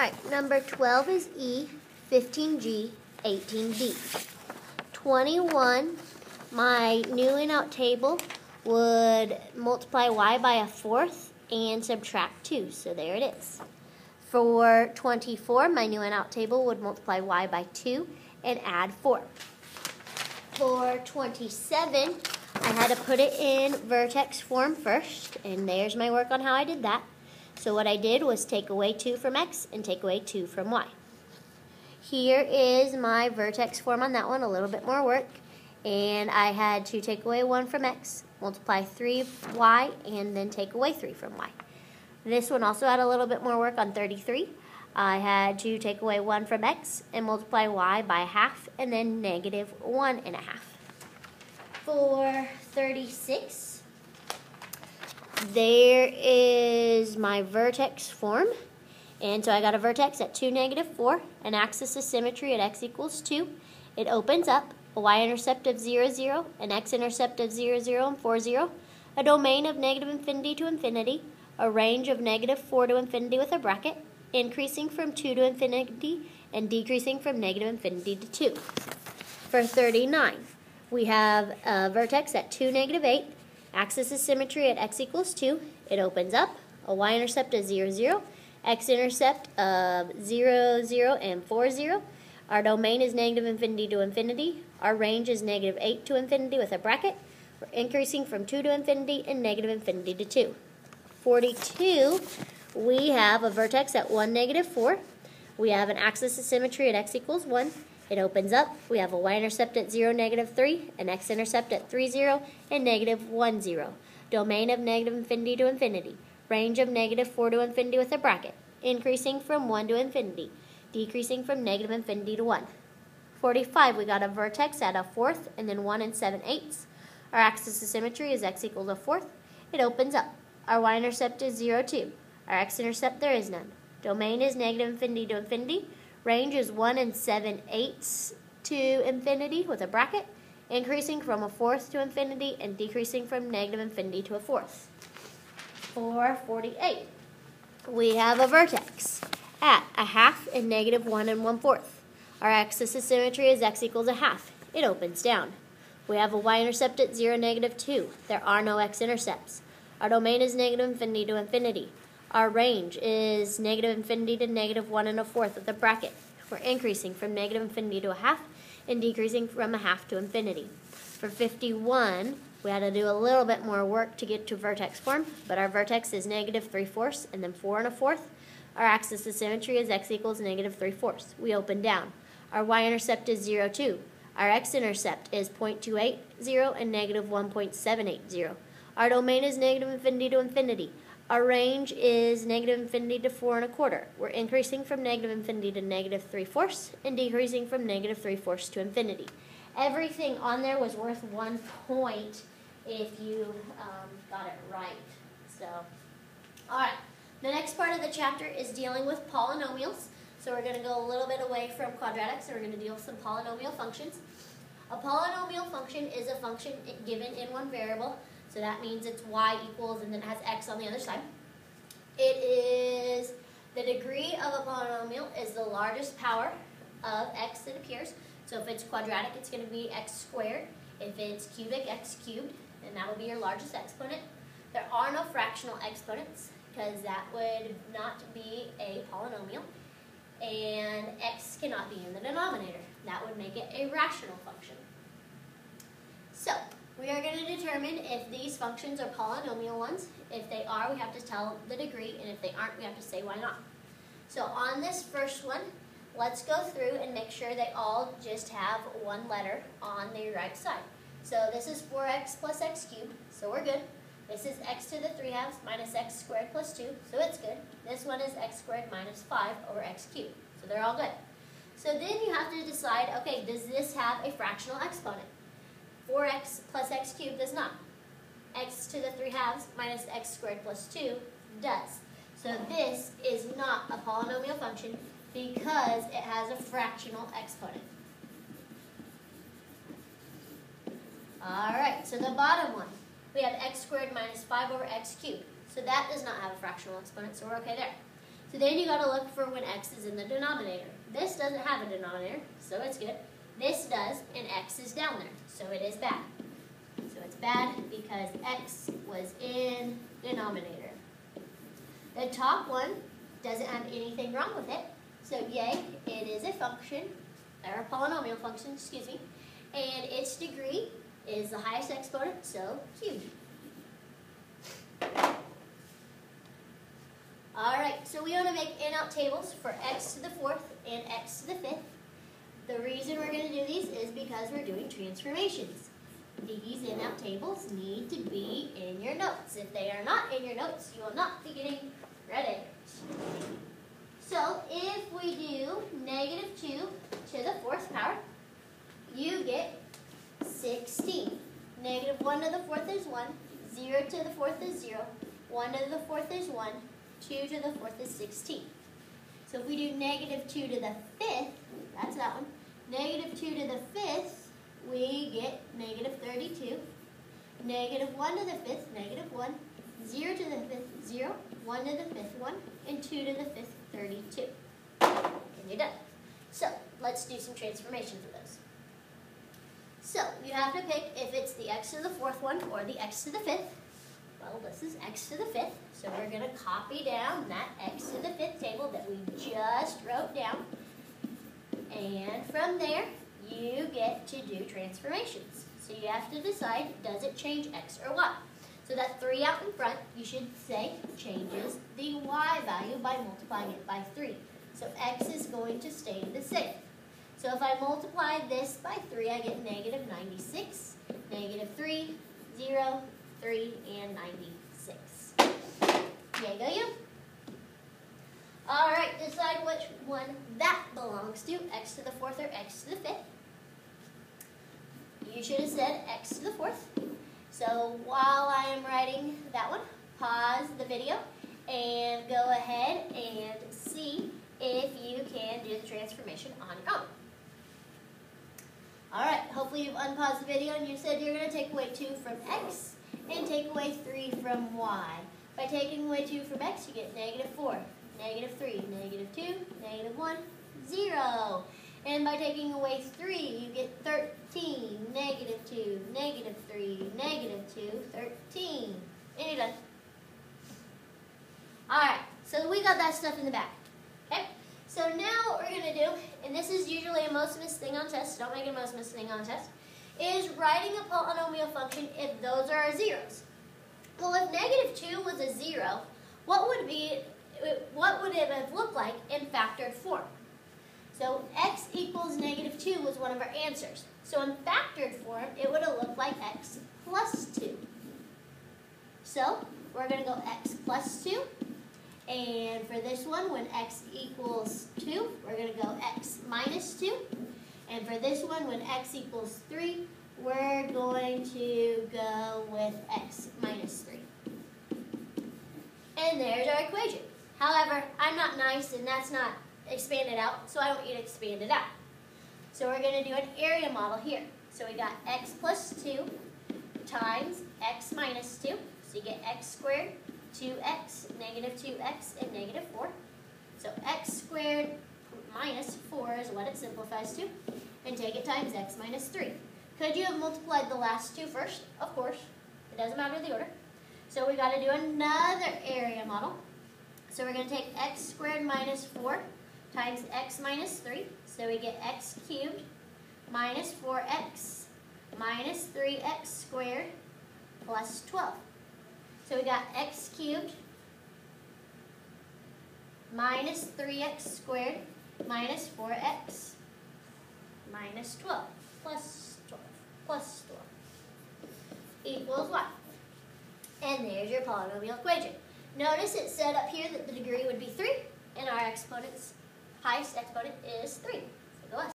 right, number 12 is E, 15G, 18D. 21, my new and out table would multiply y by a fourth and subtract 2. So there it is. For 24, my new and out table would multiply y by 2 and add 4. For 27, I had to put it in vertex form first, and there's my work on how I did that. So what I did was take away 2 from x and take away 2 from y. Here is my vertex form on that one, a little bit more work. And I had to take away 1 from x, multiply 3y, and then take away 3 from y. This one also had a little bit more work on 33. I had to take away 1 from x and multiply y by half, and then negative 1 and a half. For 36, there is my vertex form. And so I got a vertex at 2, negative 4, an axis of symmetry at x equals 2. It opens up, a y-intercept of 0, 0, an x-intercept of 0, 0, and 4, 0, a domain of negative infinity to infinity, a range of negative 4 to infinity with a bracket, increasing from 2 to infinity and decreasing from negative infinity to 2. For 39, we have a vertex at 2, negative 8, axis of symmetry at x equals 2. It opens up, a y-intercept of 0, 0, x-intercept of 0, 0, and 4, 0. Our domain is negative infinity to infinity. Our range is negative 8 to infinity with a bracket. We're increasing from 2 to infinity and negative infinity to 2. 42, we have a vertex at 1, negative 4. We have an axis of symmetry at x equals 1. It opens up. We have a y-intercept at 0, negative 3, an x-intercept at 3, 0, and negative 1, 0. Domain of negative infinity to infinity range of negative 4 to infinity with a bracket, increasing from 1 to infinity, decreasing from negative infinity to 1. 45, we got a vertex at a fourth and then 1 and 7 eighths. Our axis of symmetry is x equals a fourth. It opens up. Our y-intercept is 0, 2. Our x-intercept, there is none. Domain is negative infinity to infinity. Range is 1 and 7 eighths to infinity with a bracket, increasing from a fourth to infinity and decreasing from negative infinity to a fourth. 448. We have a vertex at a half and negative 1 and 1 fourth. Our axis of symmetry is x equals a half. It opens down. We have a y-intercept at 0, negative 2. There are no x-intercepts. Our domain is negative infinity to infinity. Our range is negative infinity to negative 1 and a fourth of the bracket. We're increasing from negative infinity to a half and decreasing from a half to infinity. For 51, we had to do a little bit more work to get to vertex form, but our vertex is negative 3 fourths and then 4 and a fourth. Our axis of symmetry is x equals negative 3 fourths. We open down. Our y-intercept is 0, 2. Our x-intercept is 0.280 and negative 1.780. Our domain is negative infinity to infinity. Our range is negative infinity to 4 and a quarter. We're increasing from negative infinity to negative 3 fourths and decreasing from negative 3 fourths to infinity. Everything on there was worth one point if you um, got it right. So, all right. The next part of the chapter is dealing with polynomials. So we're going to go a little bit away from quadratics and we're going to deal with some polynomial functions. A polynomial function is a function given in one variable. So that means it's y equals and then it has x on the other side. It is, the degree of a polynomial is the largest power of x that appears. So if it's quadratic, it's going to be x squared. If it's cubic, x cubed and that will be your largest exponent. There are no fractional exponents because that would not be a polynomial. And x cannot be in the denominator. That would make it a rational function. So, we are going to determine if these functions are polynomial ones. If they are, we have to tell the degree, and if they aren't, we have to say why not. So on this first one, let's go through and make sure they all just have one letter on the right side. So this is 4x plus x cubed, so we're good. This is x to the 3 halves minus x squared plus 2, so it's good. This one is x squared minus 5 over x cubed, so they're all good. So then you have to decide, okay, does this have a fractional exponent? 4x plus x cubed does not. x to the 3 halves minus x squared plus 2 does. So this is not a polynomial function because it has a fractional exponent. All right, so the bottom one, we have x squared minus 5 over x cubed. So that does not have a fractional exponent, so we're okay there. So then you got to look for when x is in the denominator. This doesn't have a denominator, so it's good. This does, and x is down there, so it is bad. So it's bad because x was in denominator. The top one doesn't have anything wrong with it, so yay, it is a function, or a polynomial function, excuse me, and its degree is the highest exponent, so cubed. Alright, so we want to make in-out tables for x to the fourth and x to the fifth. The reason we're going to do these is because we're doing transformations. These in-out tables need to be in your notes. If they are not in your notes, you will not be getting credit. So if we do negative 2 to the fourth power, you get 16. Negative 1 to the fourth is 1, 0 to the fourth is 0, 1 to the fourth is 1, 2 to the fourth is 16. So if we do negative 2 to the fifth, that's that one, negative 2 to the fifth, we get negative 32. Negative 1 to the fifth, negative 1. 0 to the fifth, 0. 1 to the fifth, 1. And 2 to the fifth, 32. And you're done. So let's do some transformation for those. So you have to pick if it's the x to the fourth one or the x to the fifth. Well, this is x to the fifth, so we're going to copy down that x to the fifth table that we just wrote down. And from there, you get to do transformations. So you have to decide, does it change x or y? So that 3 out in front, you should say, changes the y value by multiplying it by 3. So x is going to stay the same. So if I multiply this by 3, I get negative 96, negative 3, 0, 3, and 96. There you go, you. All right, decide which one that belongs to, x to the fourth or x to the fifth. You should have said x to the fourth. So while I am writing that one, pause the video and go ahead and see if you can do the transformation on your own. All right, hopefully you've unpaused the video and you said you're going to take away 2 from x and take away 3 from y. By taking away 2 from x, you get negative 4, negative 3, negative 2, negative 1, 0. And by taking away 3, you get 13, negative 2, negative 3, negative 2, 13. And you're done. Alright, so we got that stuff in the back. Okay? So now what we're going to do, and this is usually a most missed thing on tests, don't make a most missed thing on tests, is writing a polynomial function if those are our zeros. Well, if negative 2 was a zero, what would be Uh, what would it have looked like in factored form? So x equals negative 2 was one of our answers. So in factored form, it would have looked like x plus 2. So we're going to go x plus 2. And for this one, when x equals 2, we're going to go x minus 2. And for this one, when x equals 3, we're going to go with x minus 3. And there's our equation. However, I'm not nice and that's not expanded out, so I want you to expand it out. So we're going to do an area model here. So we got x plus 2 times x minus 2. So you get x squared, 2x, negative 2x, and negative 4. So x squared minus 4 is what it simplifies to. And take it times x minus 3. Could you have multiplied the last two first? Of course. It doesn't matter the order. So we got to do another area model. So we're going to take x squared minus 4 times x minus 3. So we get x cubed minus 4x minus 3x squared plus 12. So we got x cubed minus 3x squared minus 4x minus 12 plus 12 plus 12 equals what? And there's your polynomial equation. Notice it said up here that the degree would be 3 and our exponents highest exponent is 3.